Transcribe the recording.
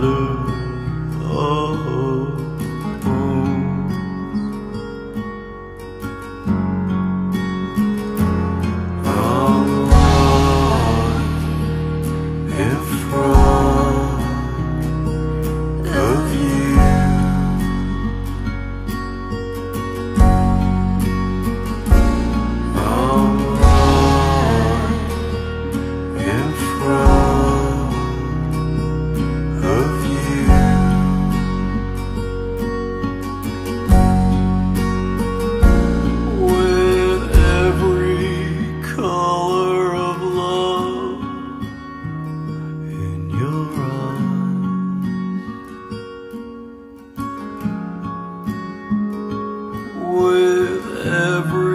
da with every